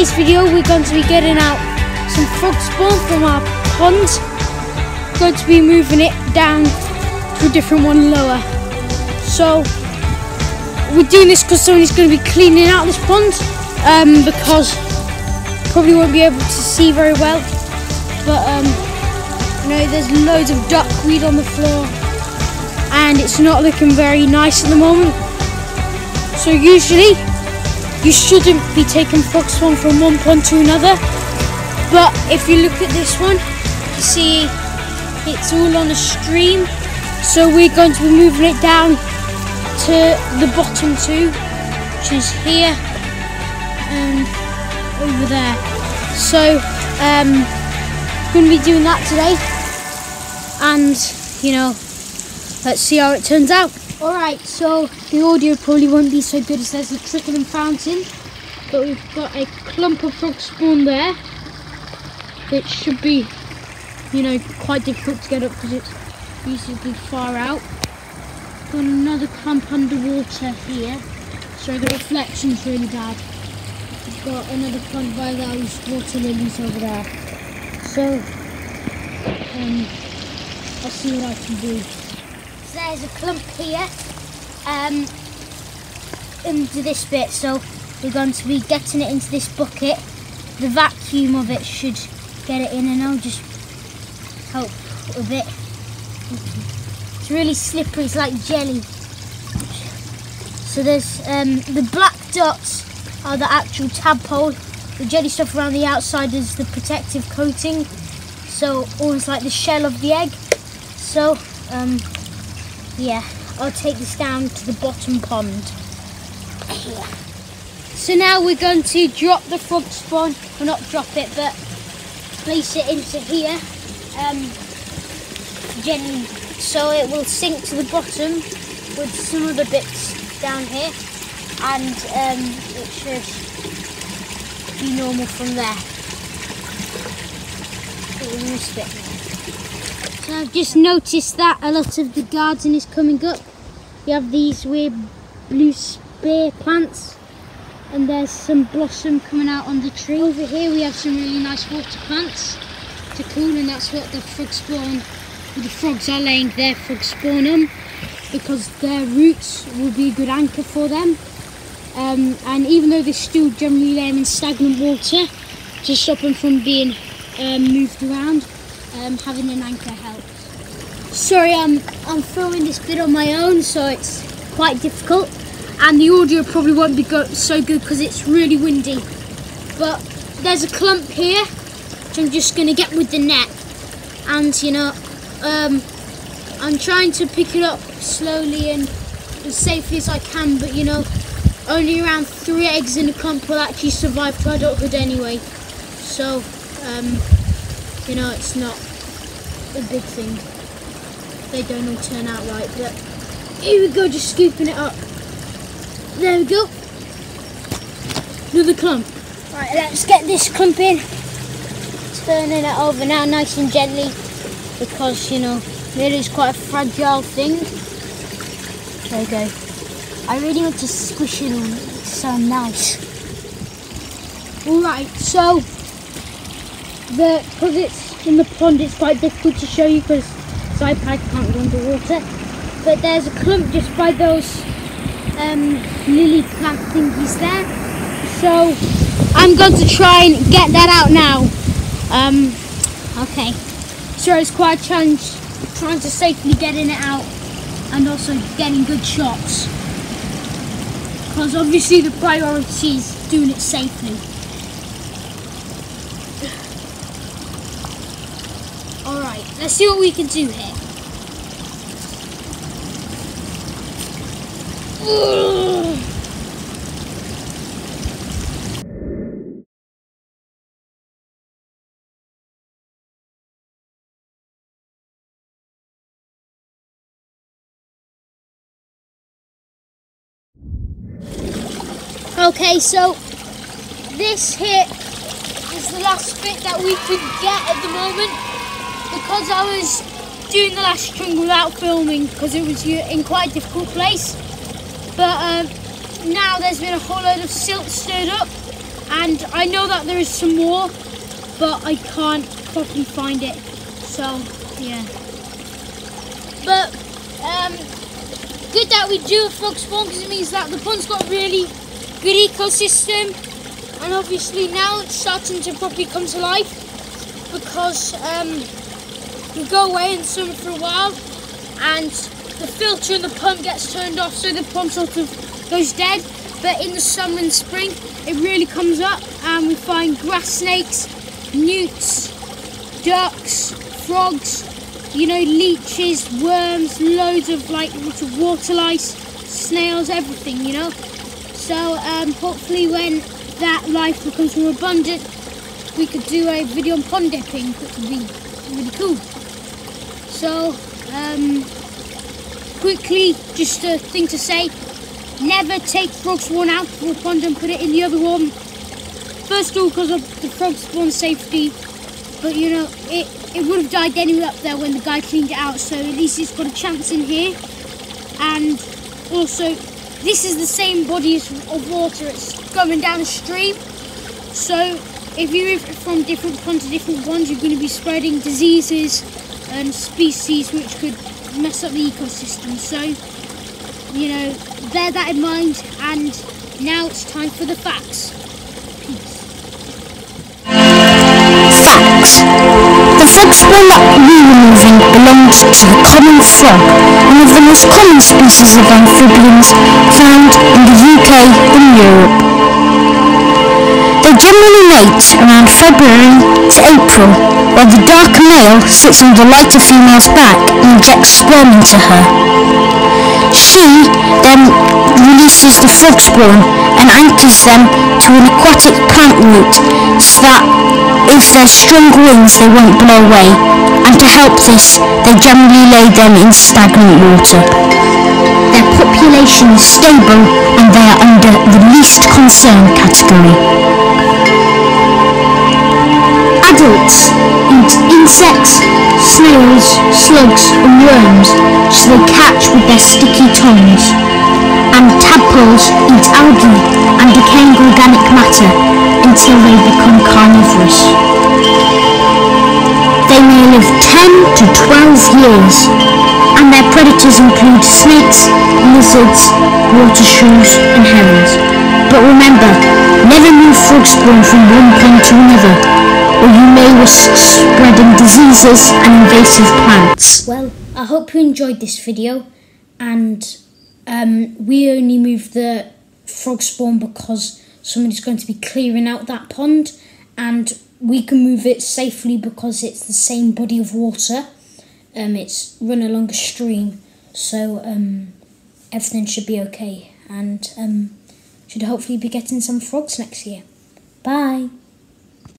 today's video we're going to be getting out some frog spawn from our pond. Going to be moving it down to a different one lower. So we're doing this because somebody's going to be cleaning out this pond um, because probably won't be able to see very well. But um, you know, there's loads of duckweed on the floor and it's not looking very nice at the moment. So usually you shouldn't be taking frog spawn from one pond to another. But if you look at this one, you see it's all on a stream. So we're going to be moving it down to the bottom two, which is here and over there. So um, going to be doing that today, and you know, let's see how it turns out. All right, so the audio probably won't be so good as there's a trickling fountain, but we've got a clump of frog spawn there, which should be, you know, quite difficult to get up because it's reasonably far out. Got another clump underwater here, so the reflection's really bad. We've got another clump by those water lilies over there. So, um, I'll see what I can do. There's a clump here, um, into this bit. So we're going to be getting it into this bucket. The vacuum of it should get it in, and I'll just help a bit. It's really slippery. It's like jelly. So there's um, the black dots are the actual tadpole. The jelly stuff around the outside is the protective coating. So almost like the shell of the egg. So um, yeah, I'll take this down to the bottom pond. Here. So now we're going to drop the frog spawn, well not drop it, but place it into here um, so it will sink to the bottom with some other bits down here and um, it should be normal from there. So I've just noticed that a lot of the garden is coming up. You have these weird blue spear plants and there's some blossom coming out on the tree. Over here we have some really nice water plants to cool and that's what the frog spawn, the frogs are laying their frog spawn on because their roots will be a good anchor for them. Um, and even though they still generally lay in stagnant water to stop them from being um, moved around, um, having an anchor helps. Sorry, I'm, I'm filming this bit on my own, so it's quite difficult. And the audio probably won't be go so good because it's really windy. But there's a clump here, which I'm just going to get with the net. And, you know, um, I'm trying to pick it up slowly and as safely as I can, but, you know, only around three eggs in a clump will actually survive to adulthood anyway. So, um, you know, it's not a big thing. They don't all turn out right, but here we go, just scooping it up. There we go. Another clump. Right, let's get this clump in. Turning it over now nice and gently because, you know, it is quite a fragile thing. There we go. I really want to squish it all. It's so nice. Alright, so because it's in the pond it's quite difficult to show you because iPad can't go underwater. But there's a clump just by those um, lily plant thingies there. So I'm going to try and get that out now. Um, okay. So it's quite a challenge trying to safely getting it out and also getting good shots because obviously the priority is doing it safely. Let's see what we can do here. Okay, so this here is the last bit that we could get at the moment because I was doing the last string without filming because it was in quite a difficult place. But um, now there's been a whole load of silt stirred up And I know that there is some more, but I can't properly find it. So, yeah. But, um, good that we do a frog spawn because it means that the pond's got a really good ecosystem. And obviously now it's starting to properly come to life because um, we go away in the summer for a while and the filter in the pump gets turned off so the pump sort of goes dead but in the summer and spring it really comes up and we find grass snakes, newts, ducks, frogs, you know, leeches, worms, loads of like water lice, snails, everything, you know. So um, hopefully when that life becomes more abundant, we could do a video on pond dipping, which would be really cool. So, um, quickly, just a thing to say, never take frog spawn out of a pond and put it in the other one. First of all, because of the frog spawn safety, but you know, it, it would have died anyway up there when the guy cleaned it out, so at least it's got a chance in here. And also, this is the same body of water, it's going down stream. So if you move from different ponds to different ones, you're going to be spreading diseases and species which could mess up the ecosystem. So, you know, bear that in mind. And now it's time for the facts. Peace. Facts. The frog spawn that we were moving belonged to the common frog, one of the most common species of amphibians found in the UK and Europe. They generally mate around February to April, while the dark male sits on the lighter female's back and injects sperm into her. She then releases the frog spawn and anchors them to an aquatic plant root so that if there's strong winds they won't blow away and to help this they generally lay them in stagnant water. Their population is stable and they are under the least concern category. Adults insects, snails, slugs and worms which they catch with their sticky tongues. And tadpoles eat algae and decaying organic matter until they become carnivorous. They may live 10 to 12 years and their predators include snakes, lizards, water shrews and herons. But remember, never move frog spawn from one pond to another or you may risk spreading diseases and invasive plants. Well, I hope you enjoyed this video and um, we only moved the frog spawn because somebody's going to be clearing out that pond and we can move it safely because it's the same body of water. Um, it's run along a stream so um, everything should be okay and um, should hopefully be getting some frogs next year. Bye!